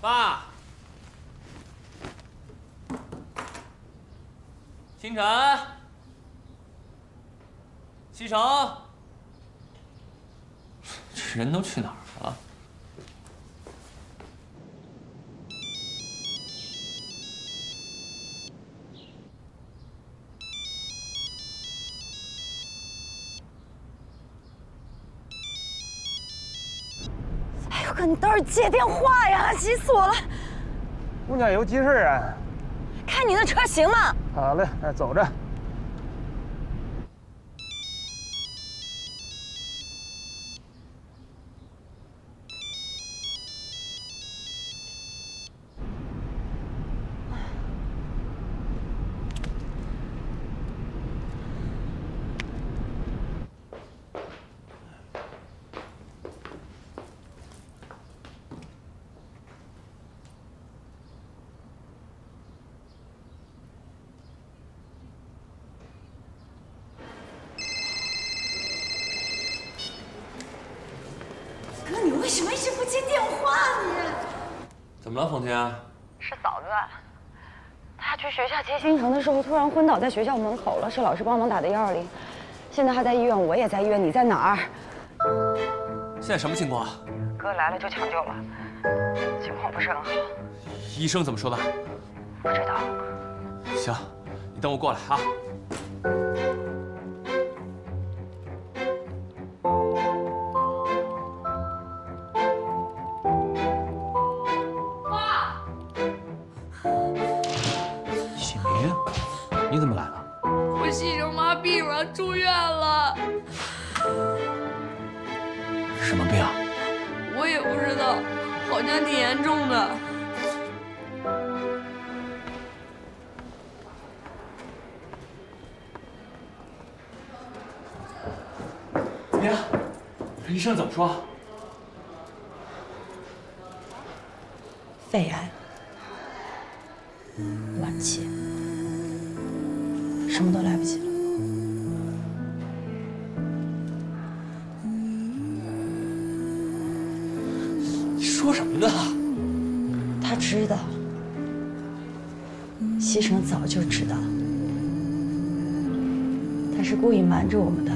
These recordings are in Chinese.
爸，清晨，西城，这人都去哪儿你倒是接电话呀！急死我了！姑娘有急事啊？开你的车行吗？好嘞，那走着。是嫂子，她去学校接星辰的时候突然昏倒在学校门口了，是老师帮忙打的幺二零。现在还在医院，我也在医院，你在哪儿？现在什么情况？哥来了就抢救了，情况不是很好，医生怎么说的？不知道。行，你等我过来啊。么样？医生怎么说？肺癌，晚期，什么都来不及了。你说什么呢？他知道，西城早就知道，他是故意瞒着我们的，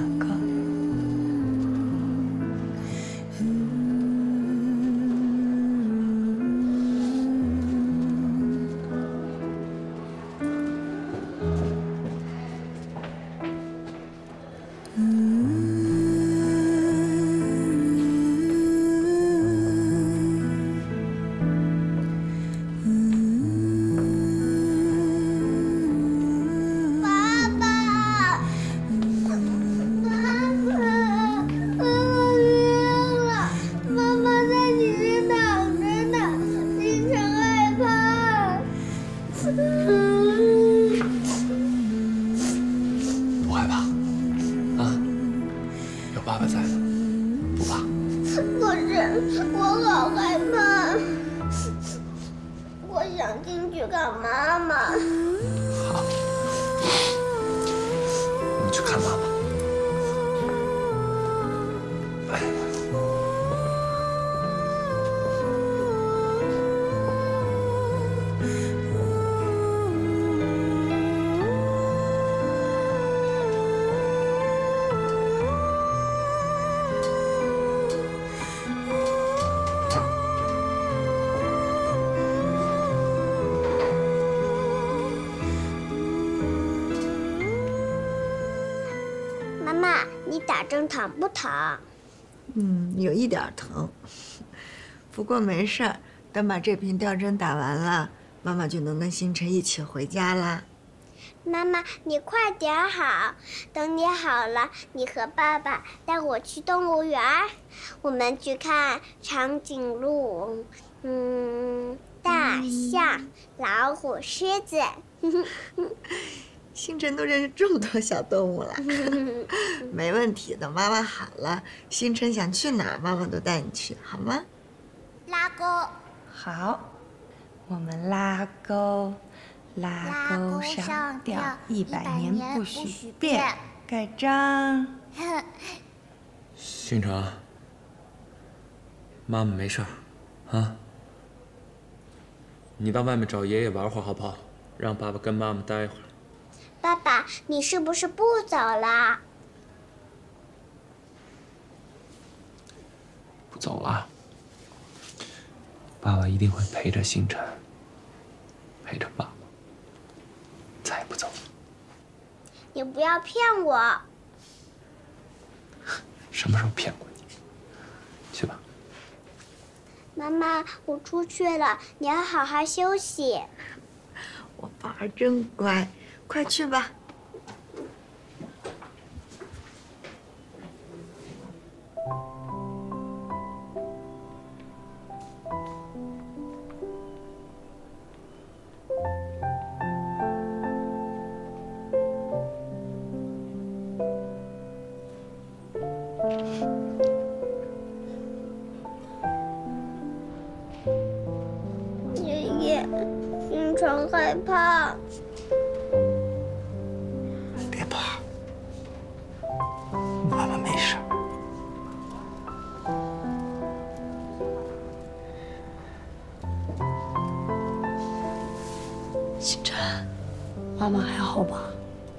你打针疼不疼？嗯，有一点疼，不过没事儿。等把这瓶吊针打完了，妈妈就能跟星辰一起回家啦。妈妈，你快点好，等你好了，你和爸爸带我去动物园，我们去看长颈鹿，嗯，大象、老虎、狮子。星辰都认识这么多小动物了，没问题的。妈妈好了，星辰想去哪儿，妈妈都带你去，好吗？拉钩，好，我们拉钩，拉拉钩钩上上吊吊，一百100年不许许变变。盖章。星辰，妈妈没事儿，啊？你到外面找爷爷玩会儿好不好？让爸爸跟妈妈待一会儿。爸爸，你是不是不走了？不走了，爸爸一定会陪着星辰，陪着爸爸，再也不走。你不要骗我。什么时候骗过你？去吧。妈妈，我出去了，你要好好休息。我宝儿真乖，快去吧。爷爷，星辰害怕。星辰，妈妈还好吧？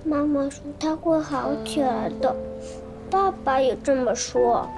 妈妈说她会好起来的，爸爸也这么说。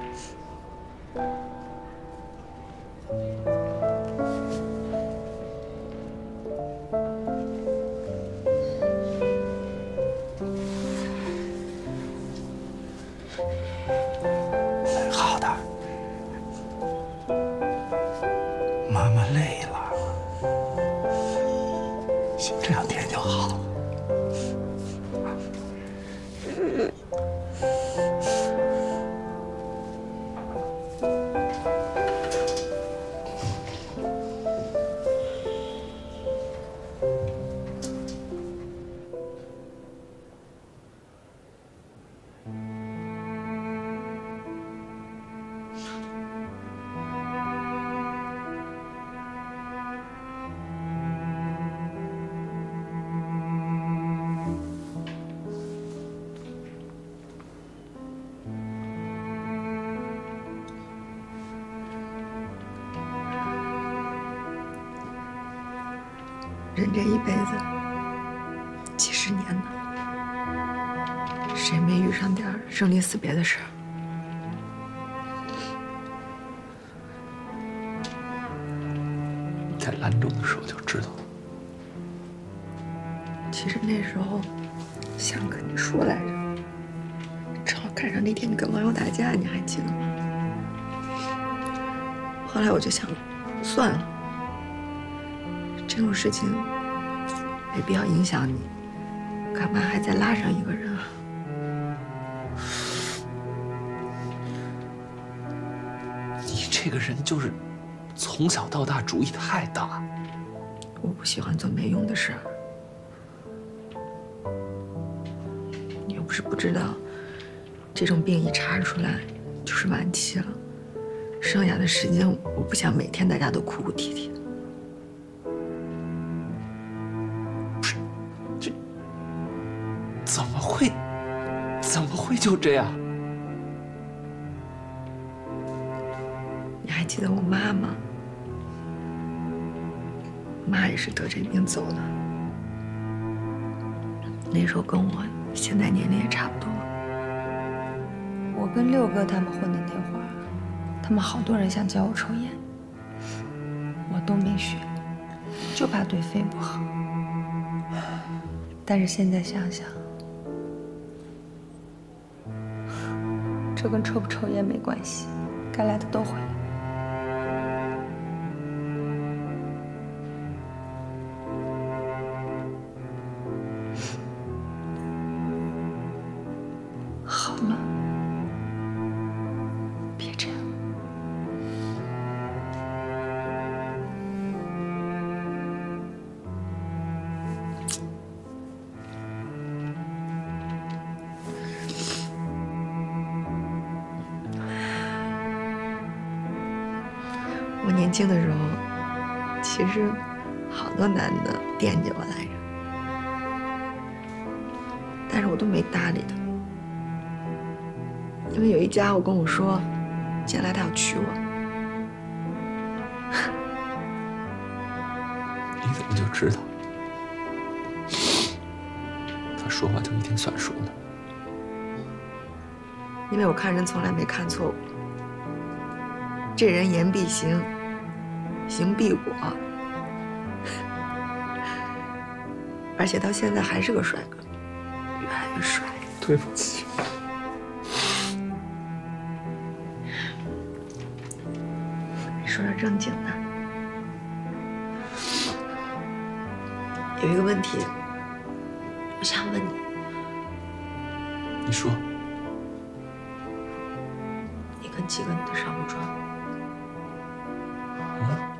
这一辈子几十年呢，谁没遇上点儿生离死别的事儿？在兰州的时候就知道了。其实那时候想跟你说来着，正好赶上那天你跟网友打架，你还记得吗？后来我就想，算了，这种事情没必要影响你，干嘛还再拉上一个人啊？你这个人就是从小到大主意太大。我不喜欢做没用的事儿。你又不是不知道，这种病一查出来就是晚期了。剩下的时间，我不想每天大家都哭哭啼啼的。就这样？你还记得我妈吗？妈也是得这病走的。那时候跟我现在年龄也差不多。我跟六哥他们混的那会儿，他们好多人想教我抽烟，我都没学，就怕对肺不好。但是现在想想，这跟抽不抽烟没关系，该来的都会来。跟我说，将来他要娶我。你怎么就知道，他说话就一定算数呢。因为我看人从来没看错过。这人言必行，行必果，而且到现在还是个帅哥，越来越帅。对不起。正经的，有一个问题，我想问你，你说，你跟几个女的上过床？啊？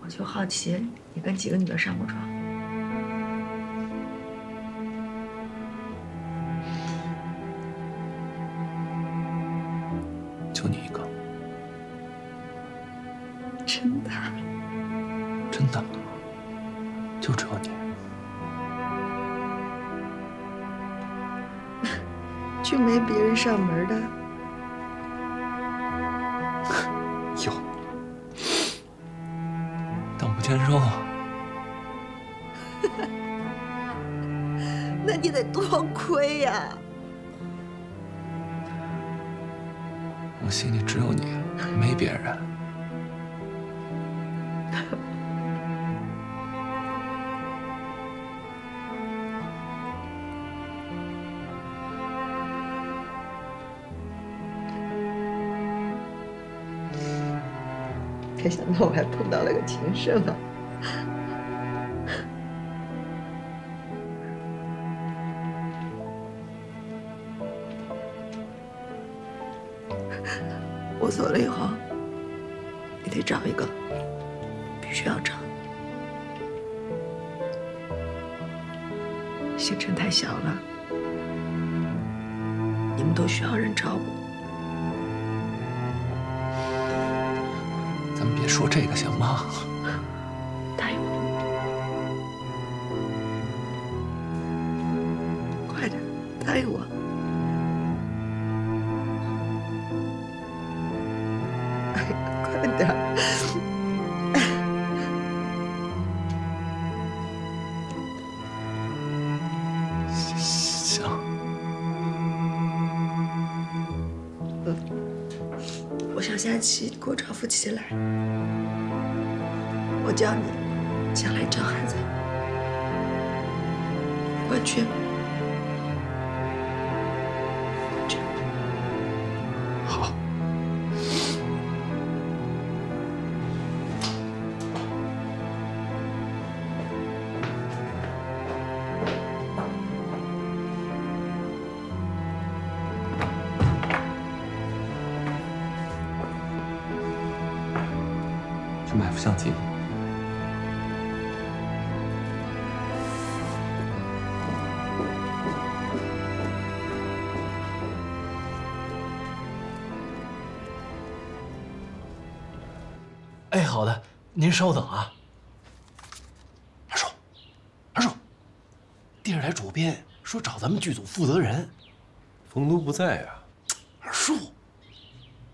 我就好奇，你跟几个女的上过床？没想到我还碰到了个情圣啊！我走了以后，你得找一个，必须要找。星辰太小了，你们都需要人照顾。说这个行吗？佳琪给我找副棋来，我叫你将来找孩子，快去！您稍等啊。二叔，二叔，电视台主编说找咱们剧组负责人。冯都不在啊。二叔，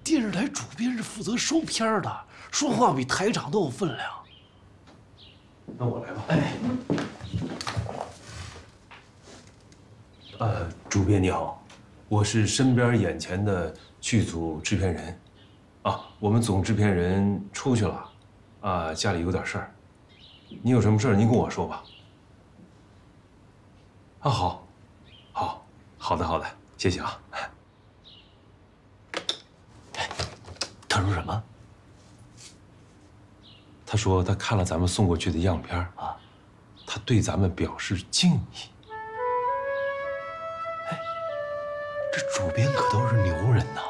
电视台主编是负责收片的，说话比台长都有分量。那我来吧。哎，呃，主编你好，我是身边眼前的剧组制片人，啊，我们总制片人出去了，啊，家里有点事儿，你有什么事儿您跟我说吧。啊，好，好，好的，好的，谢谢啊。他说什么？他说他看了咱们送过去的样片啊，他对咱们表示敬意。哎这主编可都是牛人呐，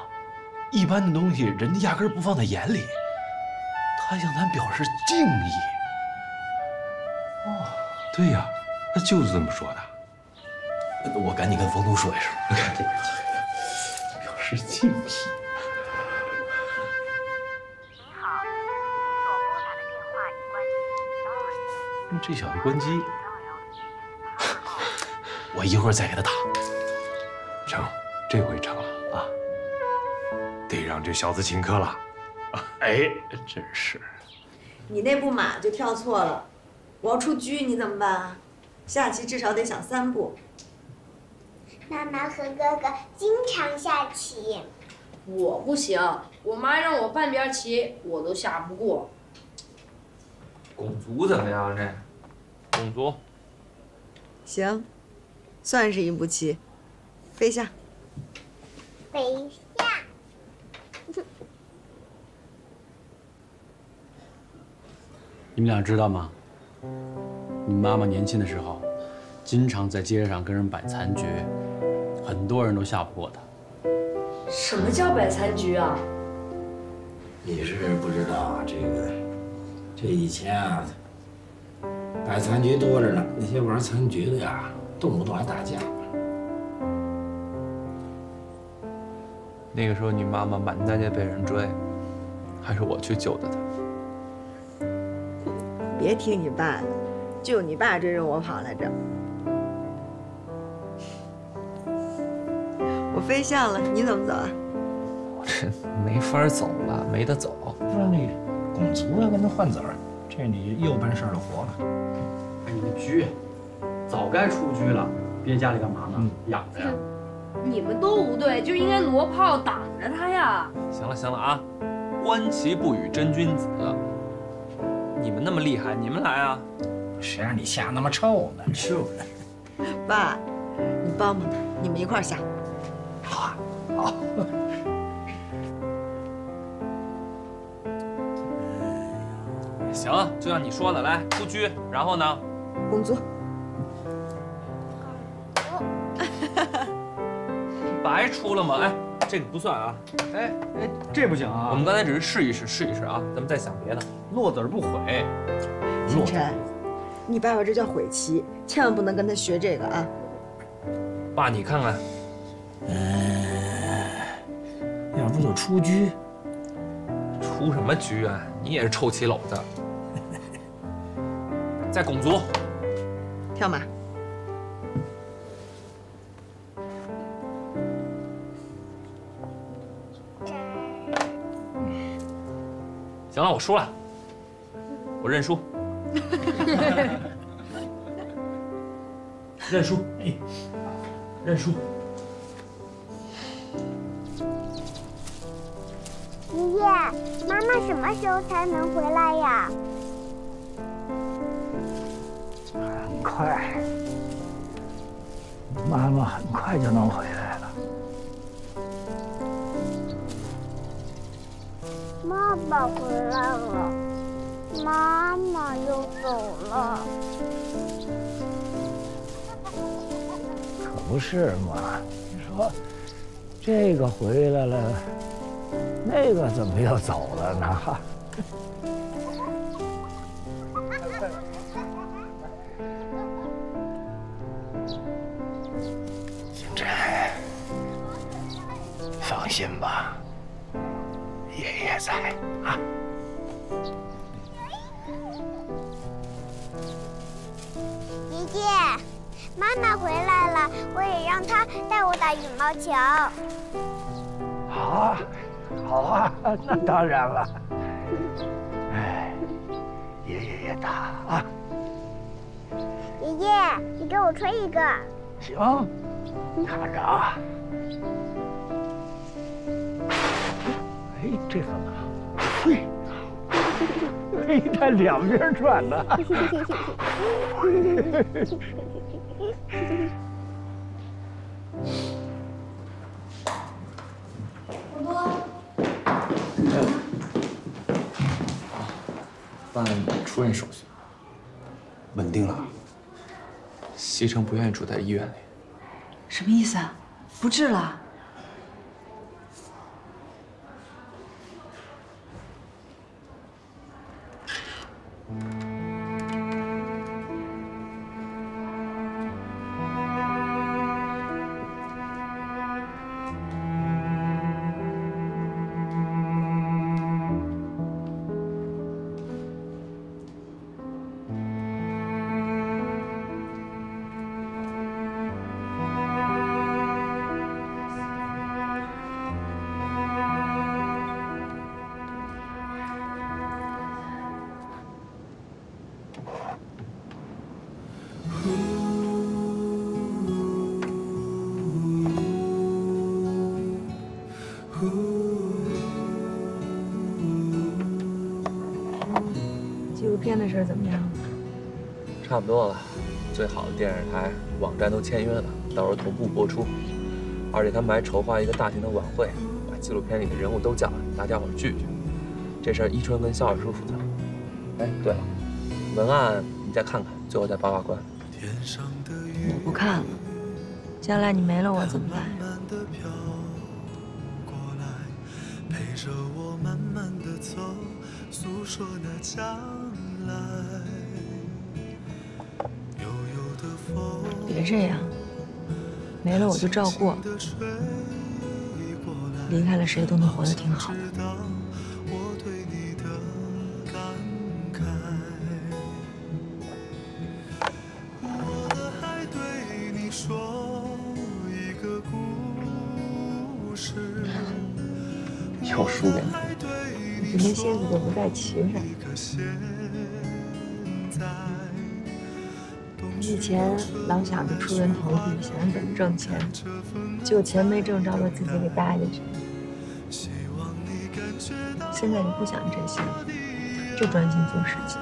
一般的东西人家压根儿不放在眼里，他向咱表示敬意。哦，对呀，他就是这么说的。我赶紧跟冯东说一声，表示敬意。这小子关机，我一会儿再给他打。成，这回成了啊！得让这小子请客了。哎，真是。你那步马就跳错了，我要出车，你怎么办啊？下棋至少得想三步。妈妈和哥哥经常下棋。我不行，我妈让我半边棋，我都下不过。拱卒怎么样？这拱卒，行，算是一步棋。飞下。飞你们俩知道吗？你妈妈年轻的时候，经常在街上跟人摆残局，很多人都下不过她。什么叫摆残局啊？你是不知道啊，这个，这以前啊，摆残局多着呢。那些玩残局的呀，动不动还打架。那个时候你妈妈满大街被人追，还是我去救的她。别听你爸的，就你爸追着我跑来着。我飞象了，你怎么走啊？我 这没法走了，没得走。不是你拱卒要跟他换子儿，这你又办事儿的活了。哎，你的车早该出车了，憋家里干嘛呢？养着呀。你们都不对，就应该挪炮挡着他呀。行了行了啊，观棋不语真君子。你们那么厉害，你们来啊！谁让你下那么臭呢？臭！爸，你帮帮他，你们一块下。好啊，好。行，就像你说的，来出车，然后呢？拱卒。白出了吗？哎，这个不算啊。哎哎，这不行啊！我们刚才只是试一试，试一试啊，咱们再想别的。落子不悔。星辰，你爸爸这叫悔棋，千万不能跟他学这个啊！爸，你看看。嗯，要不就出车。出什么车啊？你也是臭棋篓子。再拱卒。跳马。我输了，我认输。认输，哎，认输。爷爷，妈妈什么时候才能回来呀？很快，妈妈很快就能回爸回来了，妈妈又走了。可不是嘛？你说，这个回来了，那个怎么又走了呢？我打羽毛球。好啊，好啊，那当然了。哎，爷爷也打啊！爷爷，你给我吹一个。行，看着啊。哎，这怎么？嘿，嘿，它两边转呢。多多，办出院手续，稳定了。西城不愿意住在医院里。什么意思啊？不治了？站都签约了，到时候同步播出。而且他们还筹划一个大型的晚会，把纪录片里的人物都叫来，大家伙儿聚聚。这事儿一春跟肖二叔负责。哎，对了，文案你再看看，最后再把把关。我不看了，将来你没了我怎么办呀？陪着我慢慢的走，诉说那将来。这样，没了我就照过。离开了谁都能活得挺好的。我对你的感慨。我的爱对你说一个故事。又输给你。你连蝎子都不带骑上。以前老想着出人头地，想着怎么挣钱，结果钱没挣着，把自己给搭进去。现在你不想这些，就专心做事情。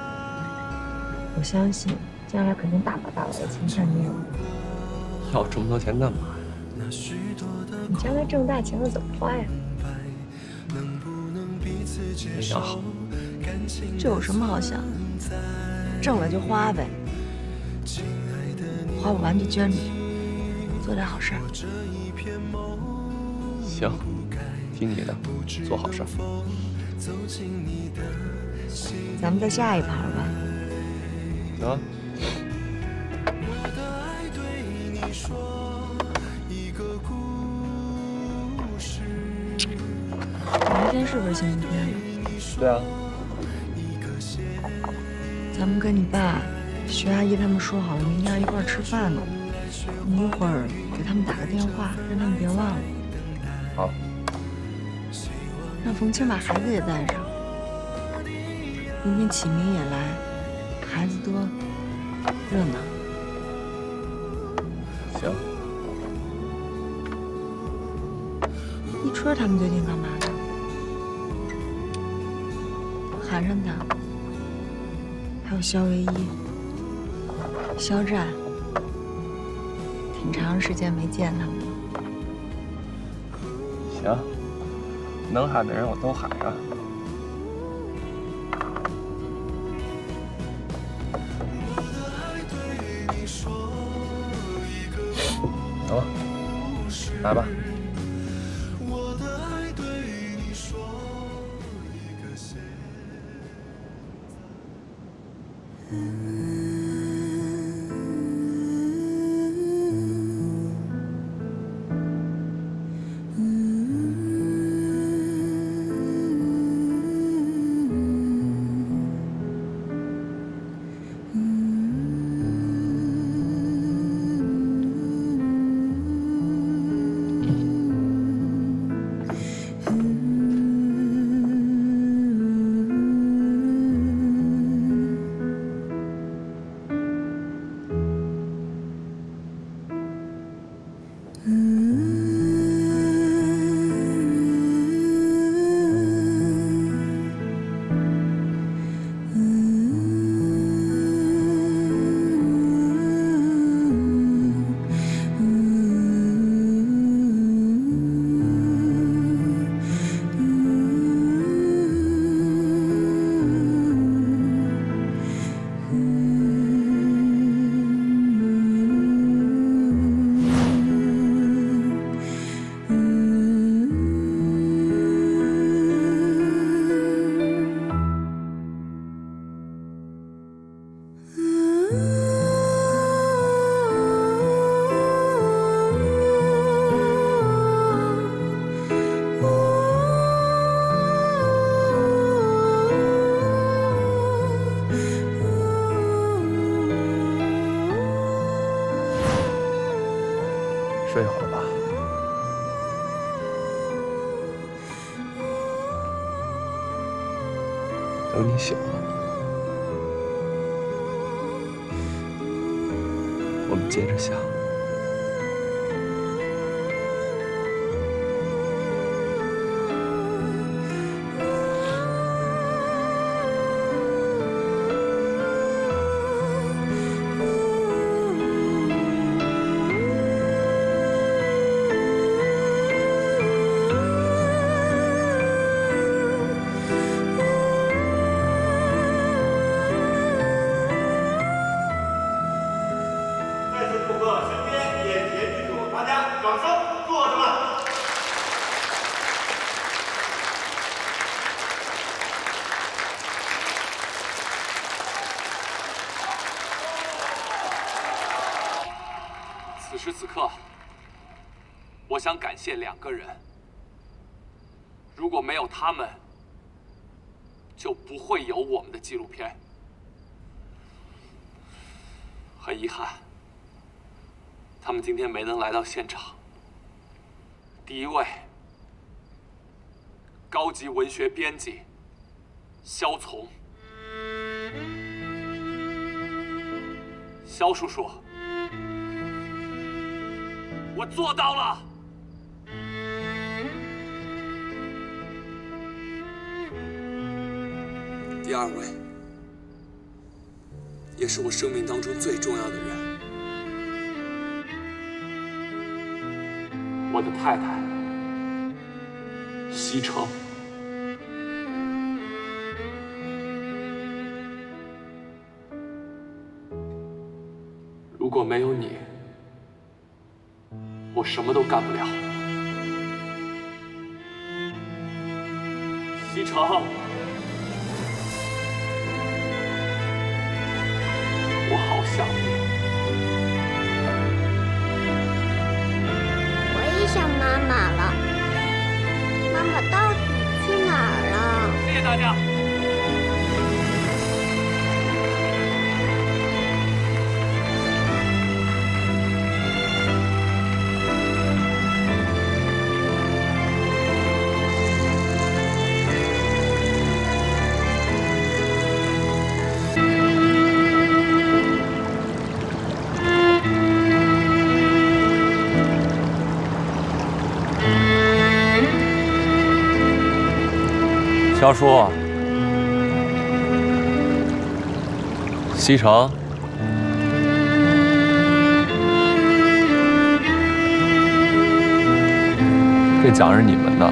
我相信将来肯定大把大把的钱在你有。要这么多钱干嘛呀？你将来挣大钱了怎么花呀？你想好？这有什么好想？挣了就花呗，花我完就捐出去，做点好事儿。行，听你的，做好事儿。咱们再下一盘吧。啊。明天是不是星期天？对啊。咱们跟你爸、徐阿姨他们说好了，明天要一块吃饭呢。你一会儿给他们打个电话，让他们别忘了。好。让冯清把孩子也带上。明天启明也来，孩子多，热闹。行。一春他们最近干嘛呢？喊上他，还有肖唯一、肖战，挺长时间没见他们了。行，能喊的人我都喊上。走吧，来吧。睡此刻，我想感谢两个人。如果没有他们，就不会有我们的纪录片。很遗憾，他们今天没能来到现场。第一位，高级文学编辑肖从，肖叔叔，我做到了。第二位，也是我生命当中最重要的人，我的太太西城。如果没有你，我什么都干不了。西城。我好想你。我也想妈妈了。妈妈到底去哪儿了？谢谢大家。肖叔，西城，这奖是你们的。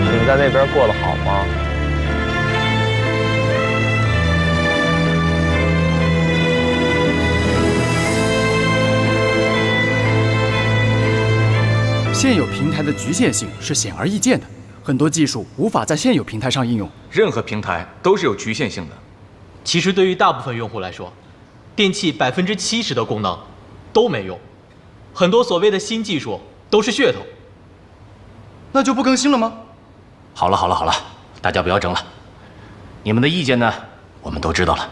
你们在那边过得好平台的局限性是显而易见的，很多技术无法在现有平台上应用。任何平台都是有局限性的。其实对于大部分用户来说，电器百分之七十的功能都没用，很多所谓的新技术都是噱头。那就不更新了吗？好了好了好了，大家不要争了。你们的意见呢，我们都知道了。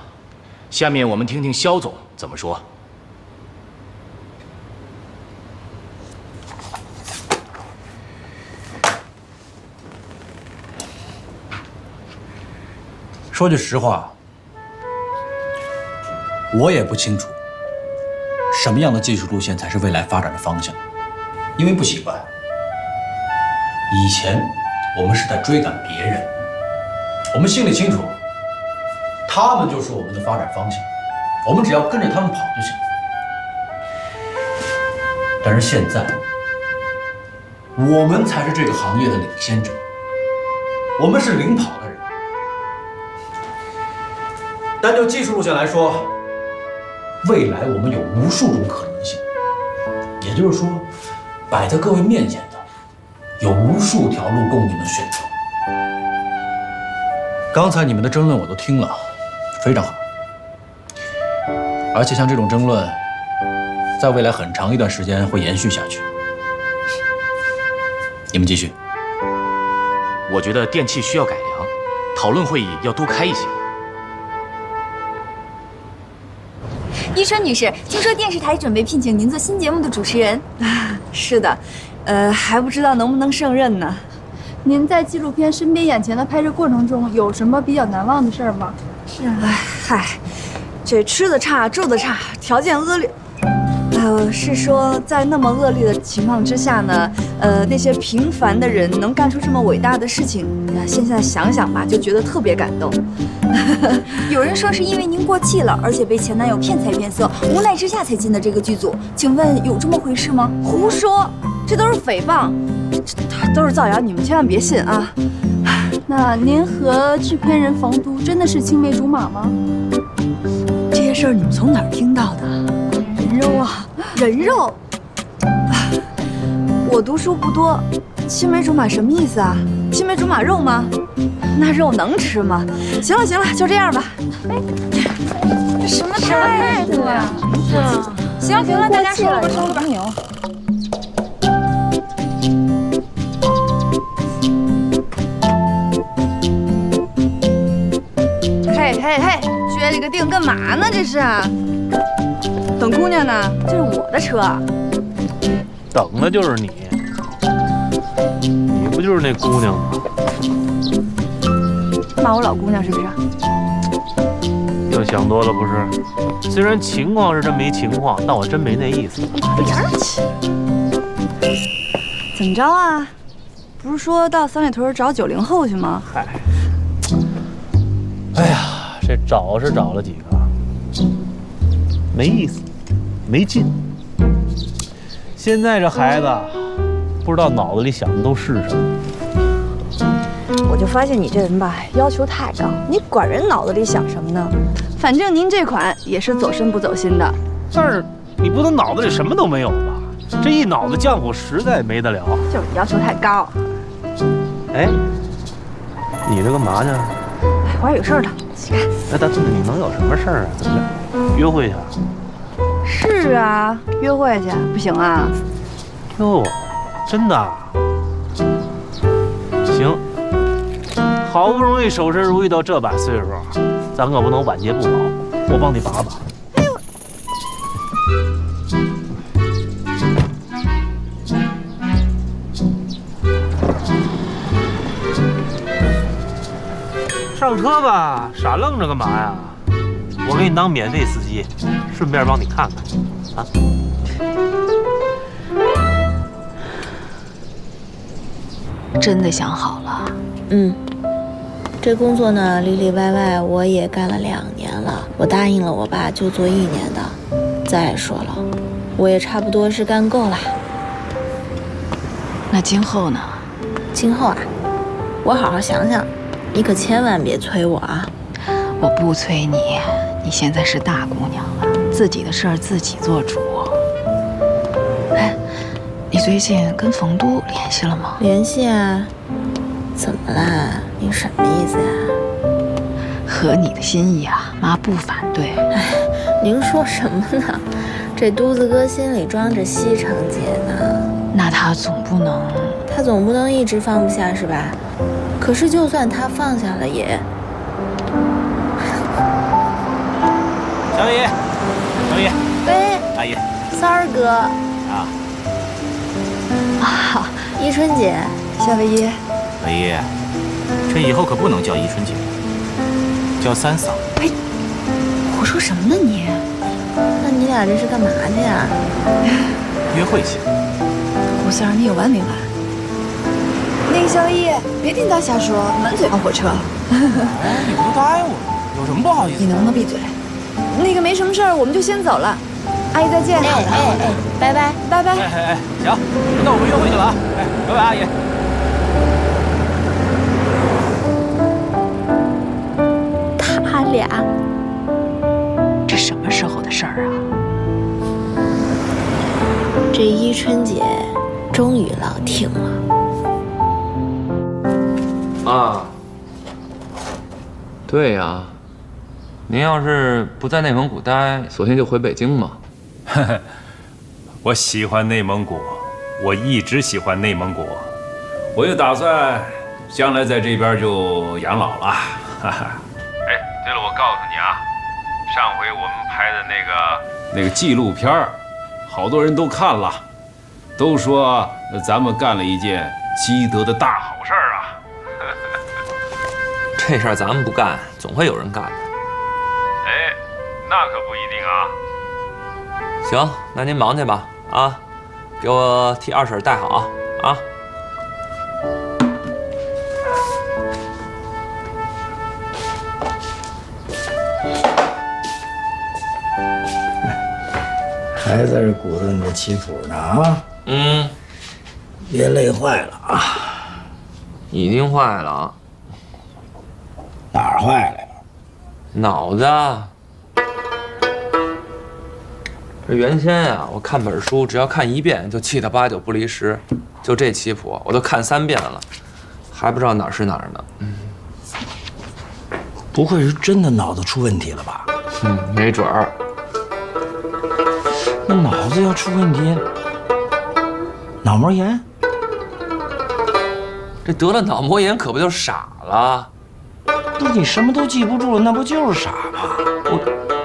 下面我们听听肖总怎么说。说句实话，我也不清楚什么样的技术路线才是未来发展的方向，因为不习惯。以前我们是在追赶别人，我们心里清楚，他们就是我们的发展方向，我们只要跟着他们跑就行。但是现在，我们才是这个行业的领先者，我们是领跑的。单就技术路线来说，未来我们有无数种可能性，也就是说，摆在各位面前的有无数条路供你们选择。刚才你们的争论我都听了，非常好。而且像这种争论，在未来很长一段时间会延续下去。你们继续。我觉得电器需要改良，讨论会议要多开一些。伊春女士，听说电视台准备聘请您做新节目的主持人。啊，是的，呃，还不知道能不能胜任呢。您在纪录片《身边眼前》的拍摄过程中，有什么比较难忘的事儿吗？是啊，嗨，这吃的差，住的差，条件恶劣。呃，是说在那么恶劣的情况之下呢，呃，那些平凡的人能干出这么伟大的事情，现在想想吧，就觉得特别感动。有人说是因为您过气了，而且被前男友骗财骗色，无奈之下才进的这个剧组，请问有这么回事吗？胡说，这都是诽谤，这都是造谣，你们千万别信啊！那您和制片人冯都真的是青梅竹马吗？这些事儿你们从哪儿听到的？人肉啊，人肉！我读书不多，青梅竹马什么意思啊？青梅竹马肉吗？那肉能吃吗？行了行了，就这样吧。哎，这什么态度啊？行行了，大家收了吧，收了吧。牛。嘿嘿嘿，撅着个腚干嘛呢？这是？等姑娘呢？这是我的车。等的就是你，你不就是那姑娘吗？骂我老姑娘是不是？又想多了不是？虽然情况是这么一情况，但我真没那意思。怎么着啊？不是说到三里屯找九零后去吗？嗨，哎呀，这找是找了几个，没意思，没劲。现在这孩子，不知道脑子里想的都是什么。我就发现你这人吧，要求太高，你管人脑子里想什么呢？反正您这款也是走身不走心的。但是你不能脑子里什么都没有吧？这一脑子浆糊实在没得了。就是你要求太高。哎，你这干嘛去？哎，我还有事儿呢。哎，大孙子，你能有什么事儿啊？怎么着？约会去？是啊，约会去不行啊？哟，真的？行，好不容易守身如玉到这把岁数，咱可不能晚节不保，我帮你把把。上车吧，傻愣着干嘛呀？我给你当免费司机，顺便帮你看看，啊。真的想好了，嗯，这工作呢里里外外我也干了两年了，我答应了我爸就做一年的。再说了，我也差不多是干够了。那今后呢？今后啊，我好好想想，你可千万别催我啊！我不催你，你现在是大姑娘了，自己的事儿自己做主。哎，你最近跟冯都联系了吗？联系啊。怎么啦？你什么意思呀？合你的心意啊，妈不反对。哎，您说什么呢？这都子哥心里装着西城姐呢。那他总不能……他总不能一直放不下是吧？可是就算他放下了也……小雨，姨，三儿哥啊，啊，依春姐，夏威夷，唯一，这以后可不能叫依春姐，叫三嫂。哎，胡说什么呢你？那你俩这是干嘛去呀？约会去。胡三儿，你有完没完？那个萧逸，别听他瞎说，满嘴跑火车。哎，你不都答应我了，有什么不好意思？你能不能闭嘴？那个没什么事儿，我们就先走了。阿姨再见。哎哎哎，拜拜拜拜。哎哎哎，行，那我们约会去了啊！哎，拜拜，阿姨。他俩，这什么时候的事儿啊？这依春姐终于落听了。啊，对呀，您要是不在内蒙古待，索性就回北京嘛。我喜欢内蒙古，我一直喜欢内蒙古，我就打算将来在这边就养老了。哈哈。哎，对了，我告诉你啊，上回我们拍的那个那个纪录片儿，好多人都看了，都说咱们干了一件积德的大好事儿啊。这事儿咱们不干，总会有人干的。哎，那可不一定啊。行，那您忙去吧，啊，给我替二婶带好啊，啊。还在这鼓捣你的棋谱呢啊？嗯，别累坏了啊！已经坏了，哪儿坏了？脑子。这原先呀，我看本书只要看一遍就记得八九不离十，就这棋谱我都看三遍了，还不知道哪儿是哪儿呢。不会是真的脑子出问题了吧？嗯，没准儿。那脑子要出问题，脑膜炎？这得了脑膜炎可不就傻了？不，你什么都记不住了，那不就是傻吗？哪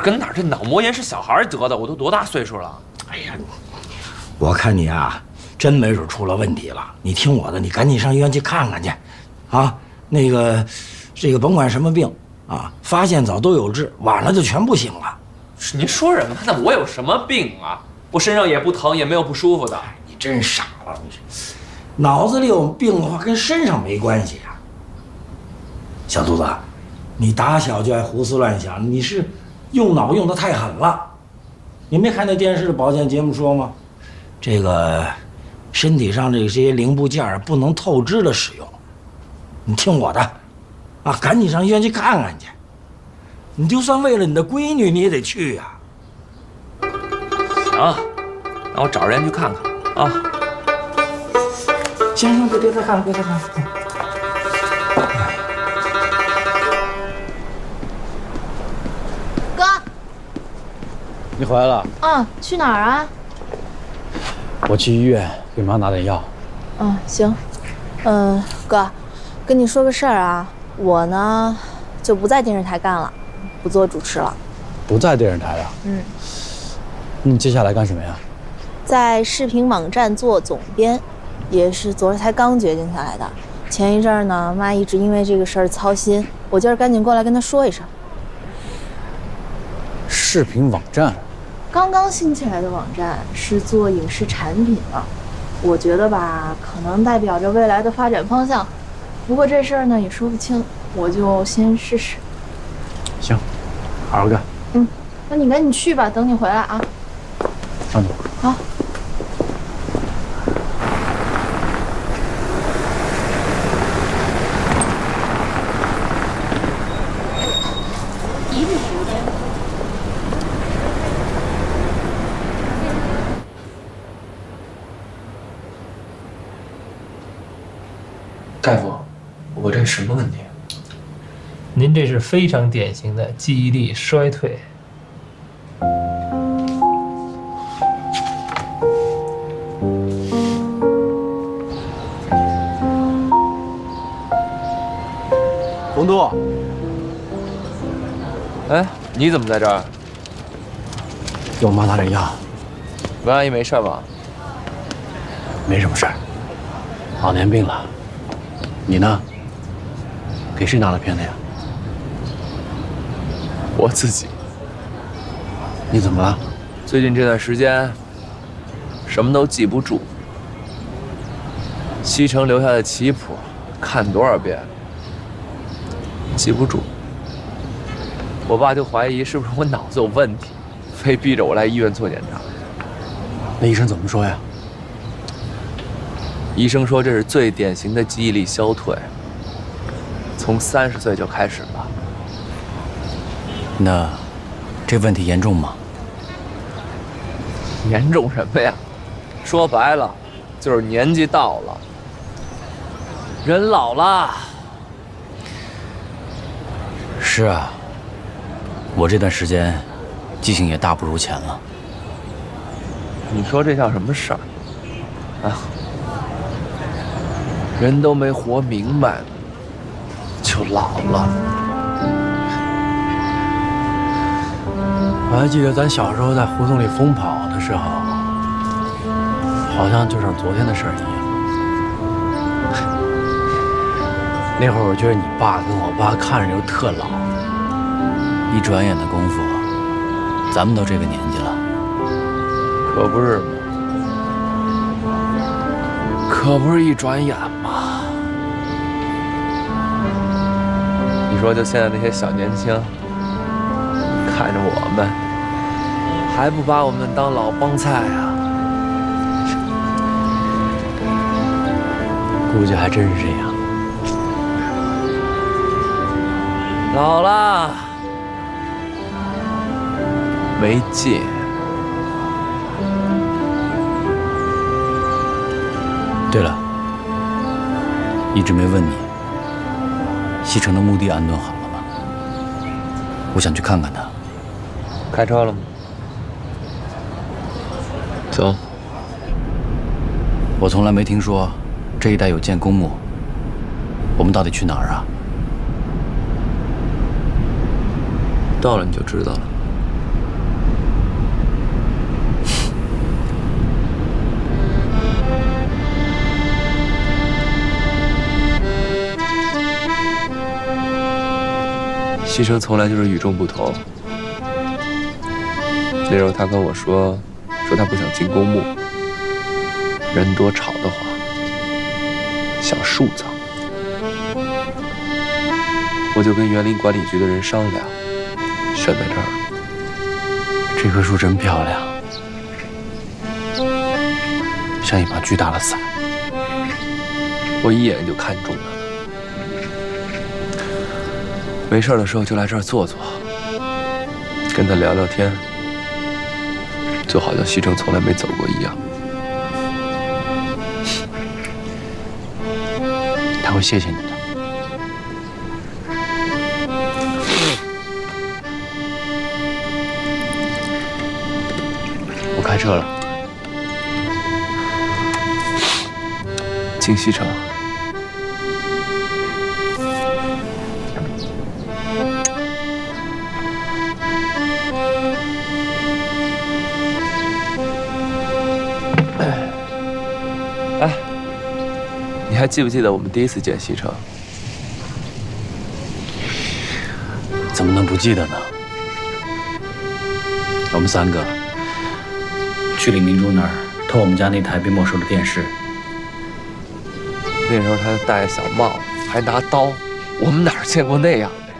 儿跟哪儿？这脑膜炎是小孩得的，我都多大岁数了？哎呀，我看你啊，真没准出了问题了。你听我的，你赶紧上医院去看看去，啊，那个，这个甭管什么病啊，发现早都有治，晚了就全不行了。是您说什么？那我有什么病啊？我身上也不疼，也没有不舒服的。你真傻了，你脑子里有病的话，跟身上没关系啊。小兔子，你打小就爱胡思乱想，你是用脑用的太狠了。你没看那电视的保健节目说吗？这个身体上这些零部件不能透支的使用。你听我的，啊，赶紧上医院去看看去。你就算为了你的闺女，你也得去呀、行，那我找人去看看啊。行行，别别再看了，别再看了。你回来了，嗯，去哪儿啊？我去医院给妈拿点药。嗯，行。嗯，哥，跟你说个事儿啊，我呢就不在电视台干了，不做主持了。不在电视台了，嗯，你接下来干什么呀？在视频网站做总编，也是昨儿才刚决定下来的。前一阵儿呢，妈一直因为这个事儿操心，我今儿赶紧过来跟她说一声。视频网站，刚刚兴起来的网站是做影视产品的，我觉得吧，可能代表着未来的发展方向。不过这事儿呢也说不清，我就先试试。行，好好干。嗯，那你赶紧去吧，等你回来啊。上去。好。大夫，我这什么问题？您这是非常典型的记忆力衰退。洪都，哎，你怎么在这儿？给我妈拿点药。文阿姨没事吧？没什么事儿，老年病了。你呢？给谁拿了片子呀？我自己。你怎么了？最近这段时间，什么都记不住。西城留下的棋谱，看多少遍，记不住。我爸就怀疑是不是我脑子有问题，非逼着我来医院做检查。那医生怎么说呀？医生说这是最典型的记忆力消退，从三十岁就开始了。那这问题严重吗？严重什么呀？说白了，就是年纪到了，人老了。是啊，我这段时间记性也大不如前了。你说这叫什么事儿？啊，人都没活明白，就老了。我还记得咱小时候在胡同里疯跑的时候，好像就像昨天的事儿一样。那会儿我觉得你爸跟我爸看着就特老，一转眼的功夫，咱们都这个年纪了。可不是嘛，可不是一转眼说，就现在那些小年轻，看着我们，还不把我们当老帮菜啊？估计还真是这样。老了，没劲。对了，一直没问你，西城的墓地安顿好了吗？我想去看看他。开车了吗？走。我从来没听说这一带有建公墓，我们到底去哪儿啊？到了你就知道了。西城从来就是与众不同。那时候他跟我说，说他不想进公墓，人多吵得慌，想树葬。我就跟园林管理局的人商量，选在这儿。这棵树真漂亮，像一把巨大的伞。我一眼就看中了。没事的时候就来这儿坐坐，跟他聊聊天，就好像西城从来没走过一样。他会谢谢你的。我开车了，进西城。还记不记得我们第一次见西城？怎么能不记得呢？我们三个去李明珠那儿偷我们家那台被没收的电视。那时候他戴小帽，还拿刀，我们哪儿见过那样的呀？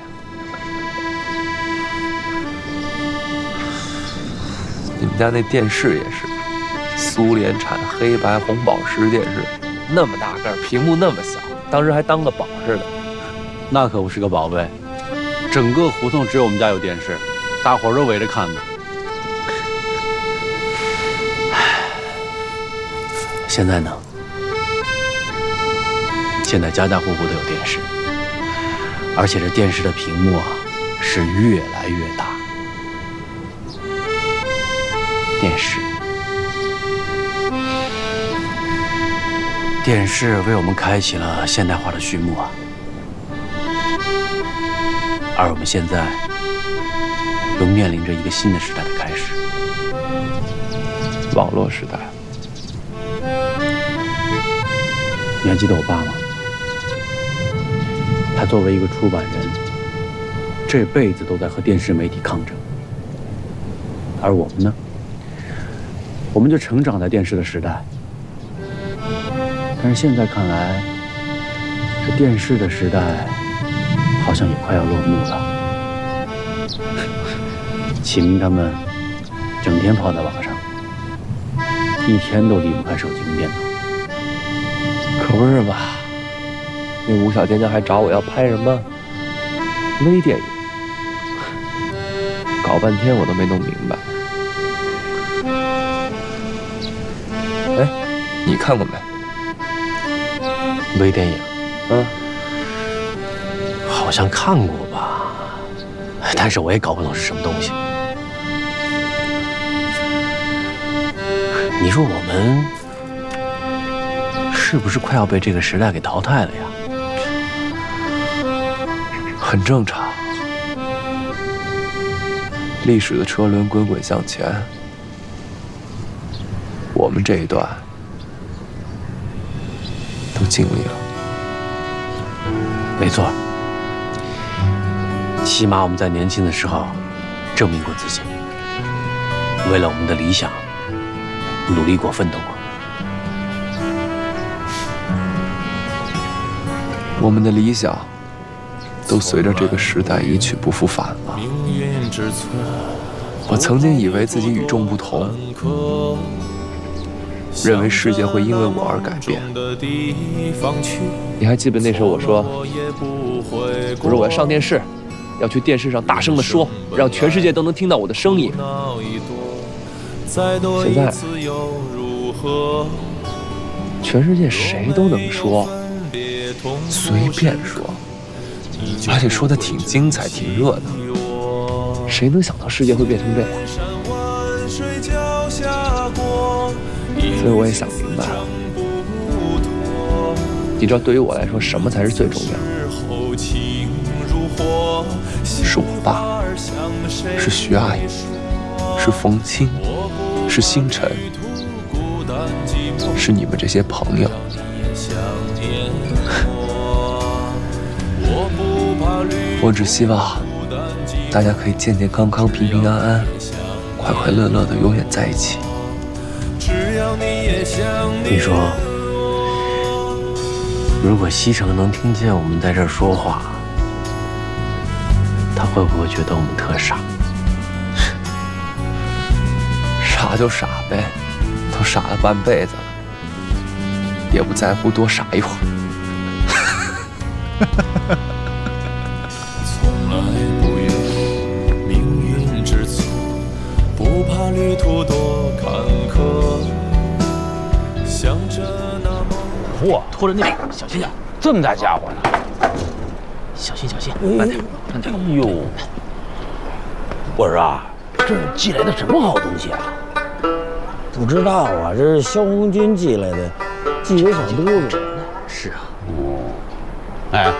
你们家那电视也是，苏联产黑白红宝石电视，那么大个，屏幕那么小，当时还当个宝似的。那可不是个宝贝，整个胡同只有我们家有电视，大伙儿都围着看呢。现在呢？现在家家户户都有电视，而且这电视的屏幕啊是越来越大。电视，电视为我们开启了现代化的序幕啊！而我们现在又面临着一个新的时代的开始——网络时代。你还记得我爸吗？他作为一个出版人，这辈子都在和电视媒体抗争，而我们呢？我们就成长在电视的时代，但是现在看来，这电视的时代好像也快要落幕了。启明他们整天泡在网上，一天都离不开手机跟电脑。可不是吧？那吴小尖尖还找我要拍什么微电影，搞半天我都没弄明白。哎，你看过没？微电影？嗯，好像看过吧，但是我也搞不懂是什么东西。你说我们是不是快要被这个时代给淘汰了呀？很正常，历史的车轮滚滚向前，我们这一段都经历了。没错，起码我们在年轻的时候证明过自己，为了我们的理想努力过、奋斗过。我们的理想都随着这个时代一去不复返了。我曾经以为自己与众不同，认为世界会因为我而改变。你还记得那时候我说，我说我要上电视，要去电视上大声的说，让全世界都能听到我的声音。现在，全世界谁都能说，随便说，而且说的挺精彩、挺热闹。谁能想到世界会变成这样？所以我也想明白了，你知道对于我来说，什么才是最重要的？是我爸，是徐阿姨，是冯清，是星辰，是你们这些朋友。我只希望大家可以健健康康、平平安安、快快乐乐的永远在一起。你说，如果西城能听见我们在这儿说话，他会不会觉得我们特傻？傻就傻呗，都傻了半辈子了，也不在乎多傻一会儿。从来不怨命运之错，不怕旅途多坎坷。拖着那小心点，这么大家伙呢！小心小心，慢点慢点。哎呦，我说啊，这是寄来的什么好东西啊？不知道啊，这是萧红军寄来的，寄给小肚子。是啊。哦。哎，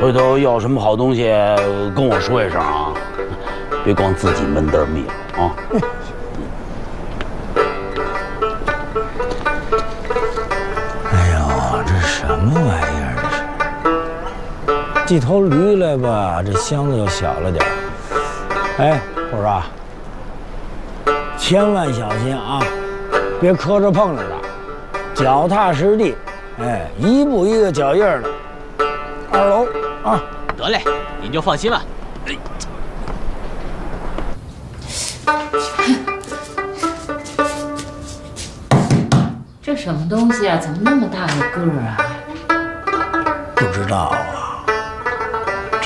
回头要什么好东西跟我说一声啊，别光自己闷得密了啊。寄头驴来吧？这箱子又小了点。哎，我说啊，千万小心啊，别磕着碰着的，脚踏实地，哎，一步一个脚印儿的。二楼啊，得嘞，您就放心吧。这什么东西啊？怎么那么大个个儿啊？不知道啊，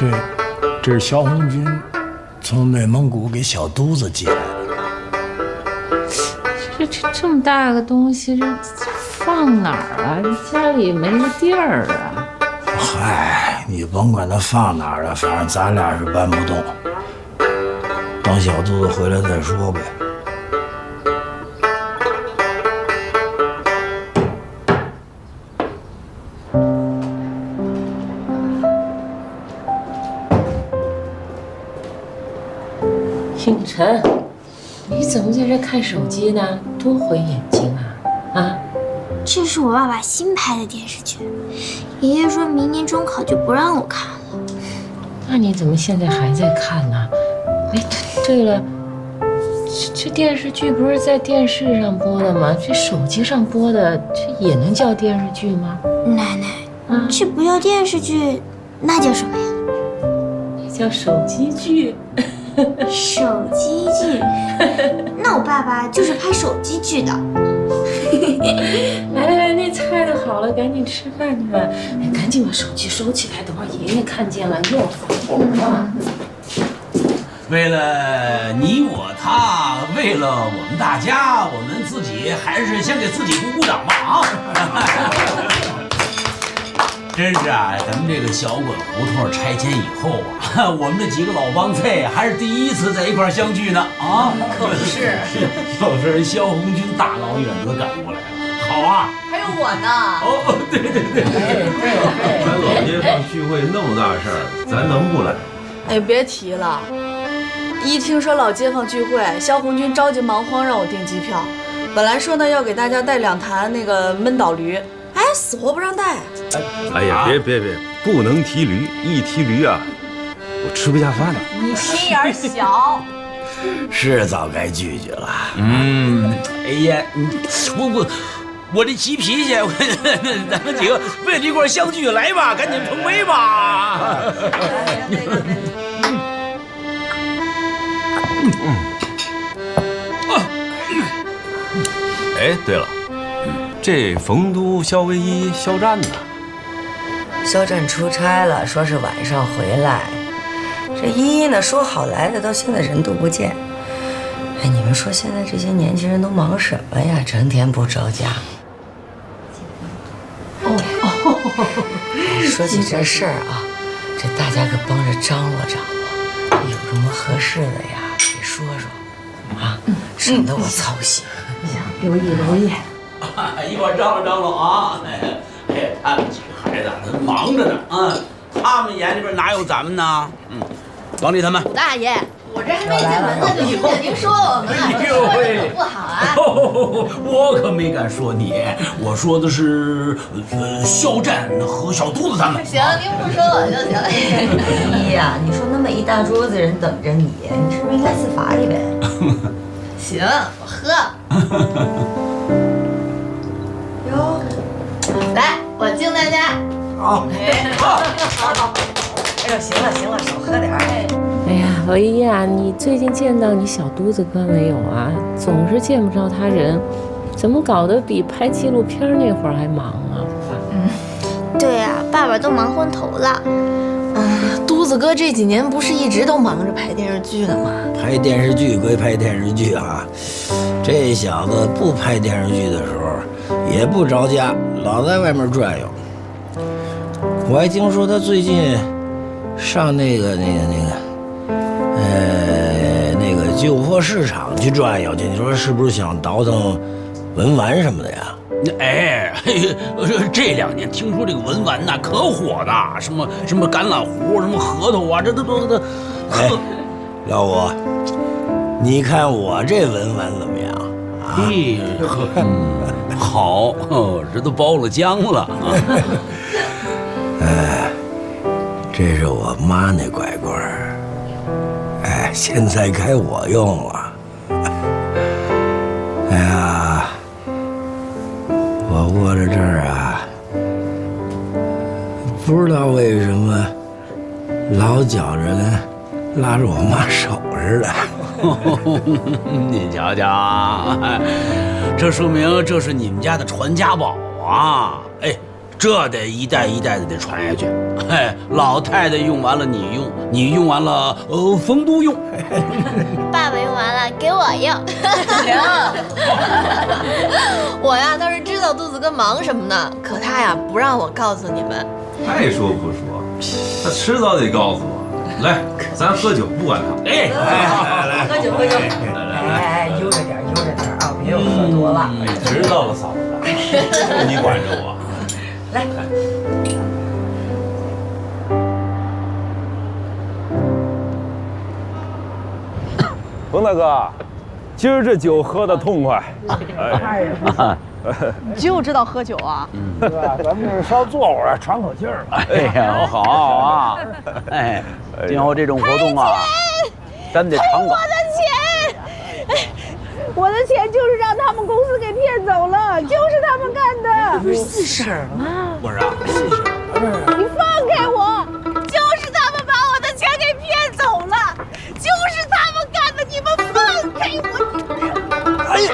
这这是萧红军从内蒙古给小都子寄来的。这这这么大个东西，这放哪儿啊？这家里没个地儿啊。嗨，你甭管他放哪儿了，反正咱俩是搬不动。等小肚子回来再说呗。星辰，你怎么在这看手机呢？多毁眼睛啊！啊，这是我爸爸新拍的电视剧，爷爷说明年中考就不让我看了。那你怎么现在还在看呢？哎，对对了，这这电视剧不是在电视上播的吗？这手机上播的，这也能叫电视剧吗？奶奶，这不叫电视剧，那叫什么呀？那叫手机剧。手机剧？那我爸爸就是拍手机剧的。来来来，那菜都好了，赶紧吃饭去吧。哎，赶紧把手机收起来，等会儿爷爷看见了又火了。为了你我他，为了我们大家，我们自己还是先给自己鼓鼓掌吧啊！真是啊，咱们这个小鬼胡同拆迁以后啊，我们这几个老帮菜还是第一次在一块儿相聚呢啊！可不是，要是萧红军大老远的赶过来了，好啊！还有我呢。哦，对对对，咱老街坊聚会那么大事儿，咱能不来？哎，别提了，一听说老街坊聚会，萧红军着急忙慌让我订机票。本来说呢要给大家带两坛那个闷倒驴，哎，死活不让带。哎呀，别别别，不能提驴，一提驴啊，我吃不下饭了。你心眼儿小。是早该聚聚了。嗯，哎呀，我我我这急脾气，我 咱们几个为了一块相聚，来吧，赶紧碰杯吧。哎，对了，这冯都萧唯一肖战呢？肖战出差了，说是晚上回来。这依依呢，说好来的，到现在人都不见。哎，你们说现在这些年轻人都忙什么呀？成天不着家。哦哦，说起这事儿啊，这大家可帮着张罗张罗，有什么合适的呀，得说说，啊，省得我操心。留意留意。一块张罗张罗啊！哎，他们几个孩子他忙着呢嗯，他们眼里边哪有咱们呢？嗯，王丽他们。大爷，我这还没进门呢，就听见您说我们了，哎呦喂不好啊。我可没敢说你，我说的是呃肖战和小肚子他们。行，您不说我就行。依依呀，你说那么一大桌子人等着你，你是不是应该自罚一杯？行，我喝。哟，来，我敬大家。好，好，好。哎呦，行了行了，少喝点儿。哎呀，唯一啊，你最近见到你小肚子哥没有啊？总是见不着他人，怎么搞得比拍纪录片那会儿还忙啊？嗯对呀、爸爸都忙昏头了。嗯，肚子哥这几年不是一直都忙着拍电视剧呢吗？拍电视剧归拍电视剧啊，这小子不拍电视剧的时候也不着家，老在外面转悠。我还听说他最近上那个那个那个，呃，那个旧货市场去转悠去，你说是不是想倒腾文玩什么的呀？哎，嘿这两年听说这个文玩呐可火的，什么什么橄榄核，什么核桃啊，这都都都。哎，老五，你看我这文玩怎么样？啊，嘿，呵，好，这都包了浆了。哎，这是我妈那拐棍儿，哎，现在该我用了。哎呀，我握着这儿啊，不知道为什么老觉着跟拉着我妈手似的。你瞧瞧啊，哎这说明这是你们家的传家宝啊！哎，这得一代一代的得传下去。哎，老太太用完了你用，你用完了呃冯都用。爸爸用完了给我用。行我呀倒是知道肚子哥忙什么呢，可他呀不让我告诉你们。爱说不说，他迟早得告诉我。来，咱喝酒，不管他。哎，来来来喝酒喝酒，哎哎，悠着点悠着点啊，别又喝多了。哎，知道了，嫂子，你管着我。来，冯大哥，今儿这酒喝的痛快。你就知道喝酒啊？嗯，对吧？咱们这稍坐会儿，喘口气儿吧。哎呀，好啊！哎，今后这种活动啊，咱得常搞。我的钱，我的钱就是让他们公司给骗走了，就是他们干的。不是四婶吗？不是啊，四婶你放开我！就是他们把我的钱给骗走了，就是他们干的！你们放开我！哎呀，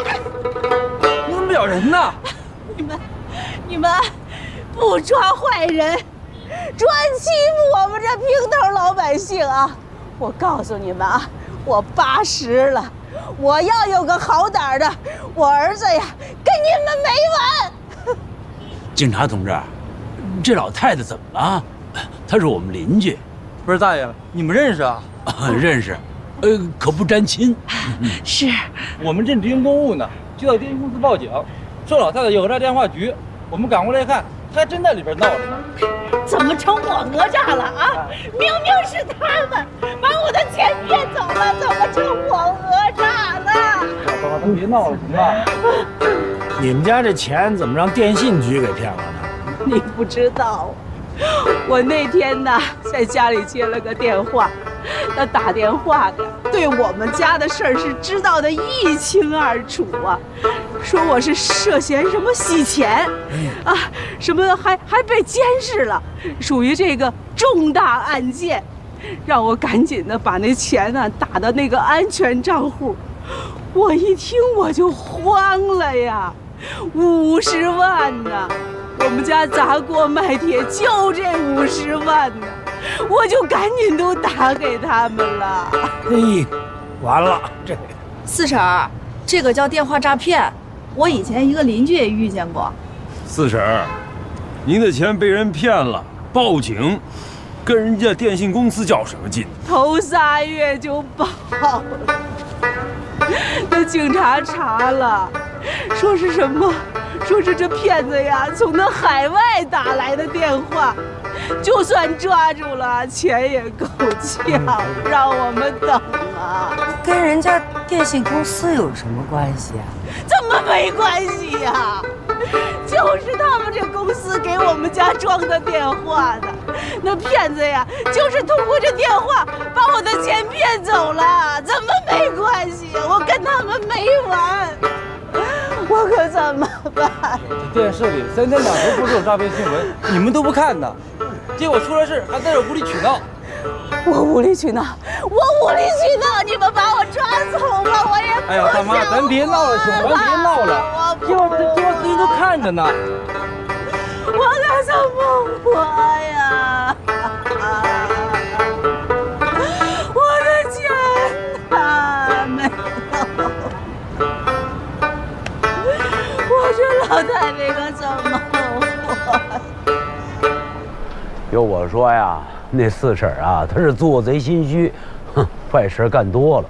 你怎么咬人呢？你们，你们不抓坏人，专欺负我们这平头老百姓啊！我告诉你们啊，我八十了，我要有个好胆儿的，我儿子呀，跟你们没完！警察同志，这老太太怎么了？她是我们邻居。不是大爷，你们认识啊？认识，呃，可不沾亲。是我们正执行公务呢，接到电信公司报警，说老太太有诈电话局。我们赶过来一看，她还真在里边闹着呢。怎么成我讹诈了啊？明明是他们把我的钱骗走了，怎么成我讹诈了？宝宝，咱别闹了，行吧？你们家这钱怎么让电信局给骗了呢？你不知道，我那天呢在家里接了个电话，那打电话的对我们家的事儿是知道的一清二楚啊，说我是涉嫌什么洗钱，啊，什么还还被监视了，属于这个重大案件，让我赶紧的把那钱呢打到那个安全账户。我一听我就慌了呀，五十万呢！我们家砸锅卖铁就这五十万呢，我就赶紧都打给他们了。哎，完了，这四婶儿，这个叫电话诈骗，我以前一个邻居也遇见过。四婶儿，您的钱被人骗了，报警，跟人家电信公司较什么劲？头仨月就报了，那警察查了，说是什么？说是这骗子呀，从那海外打来的电话，就算抓住了，钱也够呛，让我们等啊。跟人家电信公司有什么关系啊？怎么没关系呀？就是他们这公司给我们家装的电话的，那骗子呀，就是通过这电话把我的钱骗走了，怎么没关系？我跟他们没完，我可怎么办？这电视里三天两头播这种诈骗新闻，你们都不看呢，结果出了事还在这无理取闹。我无理取闹，我无理取闹，你们把我抓走吧，我也不哎呀，大妈，咱别闹了，行吗？咱别闹了，这帮这帮司机都看着呢。我可怎么活呀？要我说呀，那四婶啊，她是做贼心虚，哼，坏事干多了。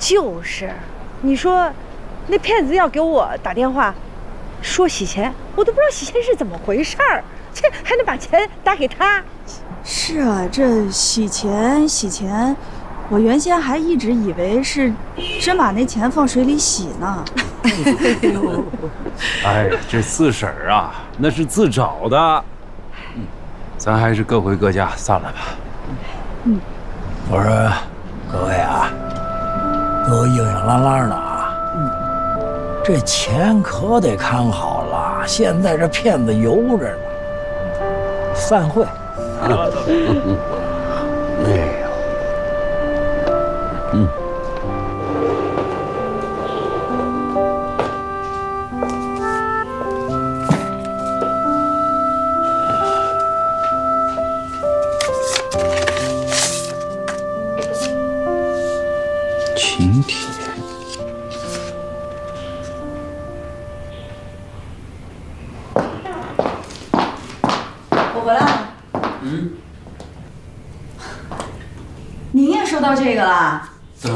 就是，你说，那骗子要给我打电话，说洗钱，我都不知道洗钱是怎么回事儿，这还能把钱打给他？是啊，这洗钱洗钱，我原先还一直以为是真把那钱放水里洗呢。哎呦，哎，这四婶儿啊，那是自找的。嗯，咱还是各回各家，散了吧。嗯，我说各位啊，都硬硬朗朗的啊，这钱可得看好了，现在这骗子油着呢。散会。哎呦，嗯。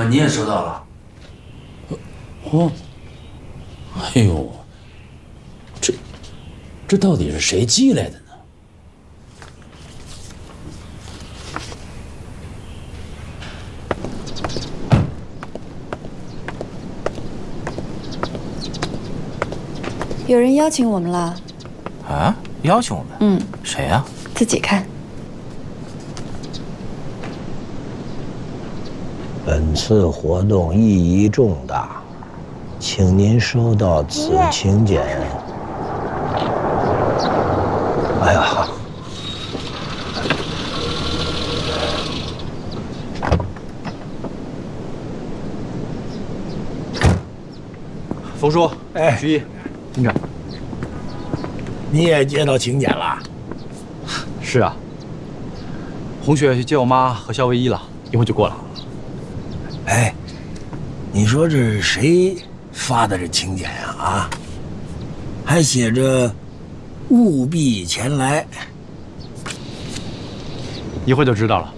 么你也收到了？哦，哎呦，这这到底是谁寄来的呢？有人邀请我们了，啊，邀请我们？嗯，谁呀、自己看。次活动意义重大，请您收到此请柬。哎呀，冯叔，哎，徐毅，听着。你也接到请柬了？是啊，红雪去接我妈和肖唯一了，一会儿就过来。哎，你说这是谁发的这请柬呀？啊，还写着“务必前来一会儿就知道了。”。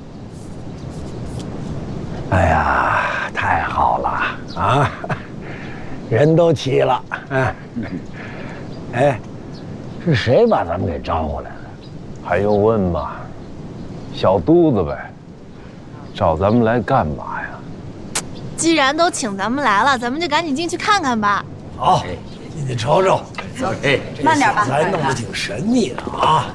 哎呀，太好了啊！人都齐了，哎，哎，是谁把咱们给招过来了？还用问吗？小肚子呗，找咱们来干嘛呀？既然都请咱们来了，咱们就赶紧进去看看吧。好，进去瞅瞅。慢点吧这小子还弄得挺神秘的啊。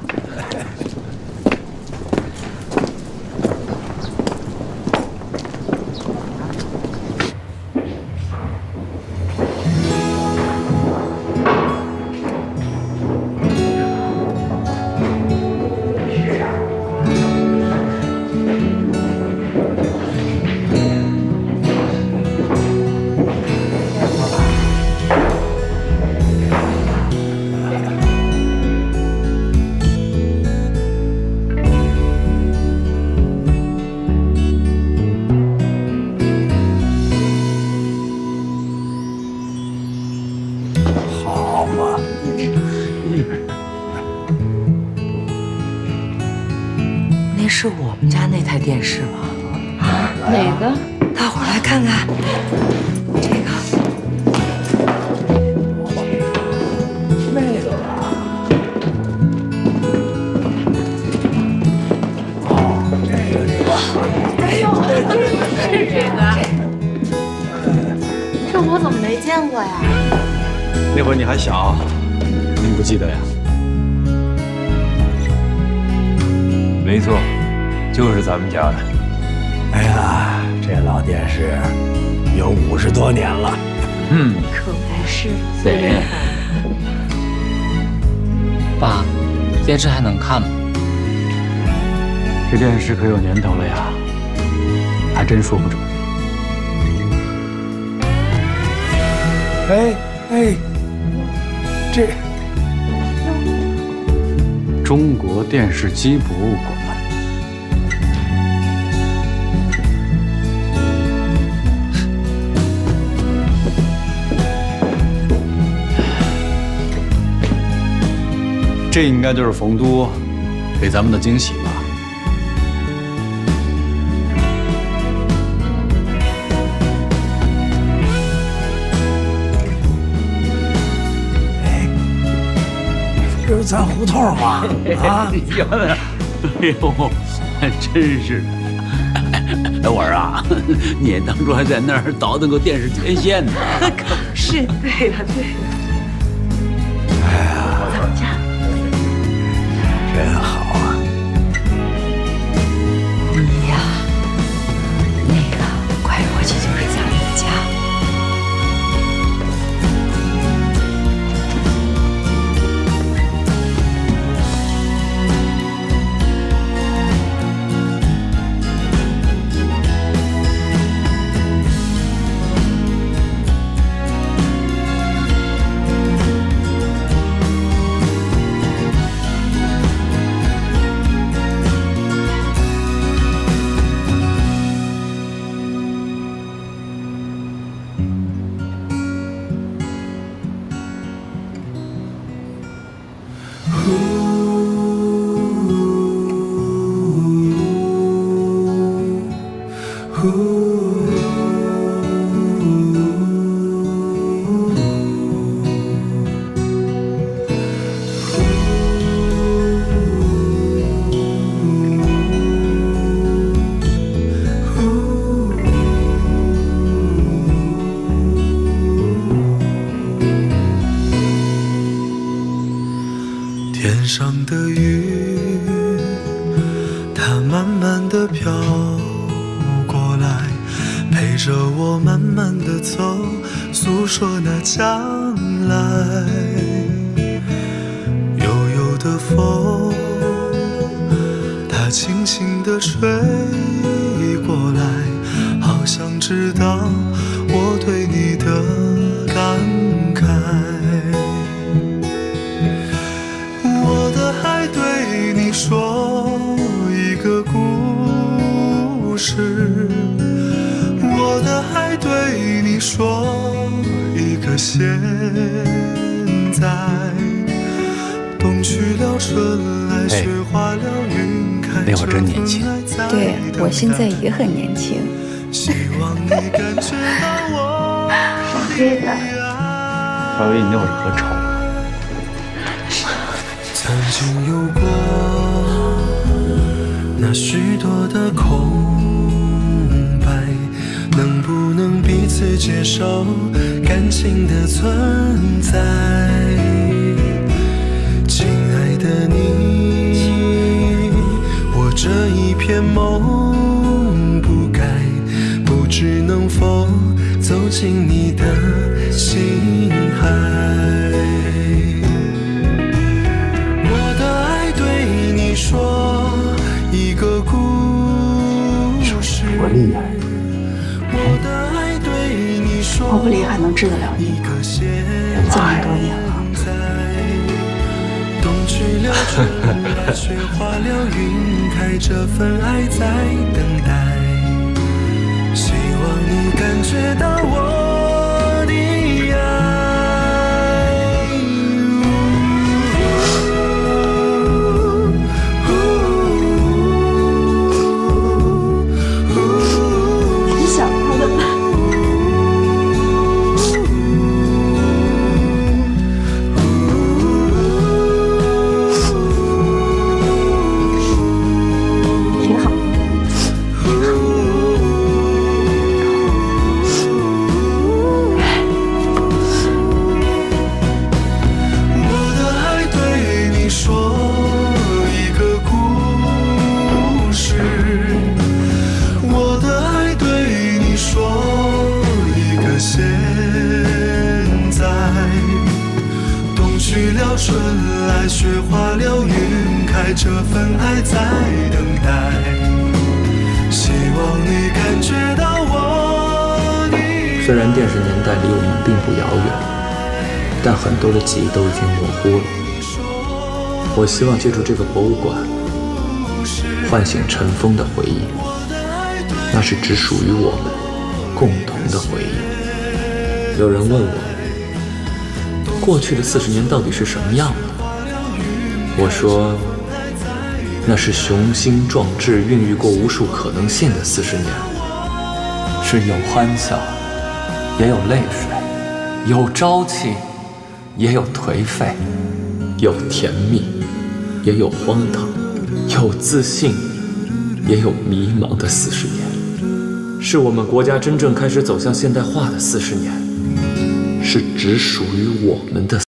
见过呀？那会儿你还小，您不记得呀？没错，就是咱们家的。哎呀，这老电视有五十多年了。嗯，可不是。对。爸，电视还能看吗？这电视可有年头了呀，还真说不准。哎哎，这中国电视机博物馆。这应该就是冯都给咱们的惊喜吧？是咱胡同吗？啊，哎呦，还真是的。哎，我儿啊，你当初还在那儿倒腾过电视天线呢。可不是，对了对了。Ooh. 事。多厉害！我的爱对你说我不厉害，能治得了你吗？这么多年了。雪云开，这份爱在等待。希望你感觉到我代离我们并不遥远，但很多的记忆都已经模糊了。我希望借助这个博物馆，唤醒尘封的回忆，那是只属于我们共同的回忆。有人问我，过去的四十年到底是什么样的？我说，那是雄心壮志、孕育过无数可能性的四十年，是有欢笑，也有泪水，有朝气，也有颓废，有甜蜜，也有荒唐，有自信，也有迷茫的四十年，是我们国家真正开始走向现代化的四十年，是只属于我们的。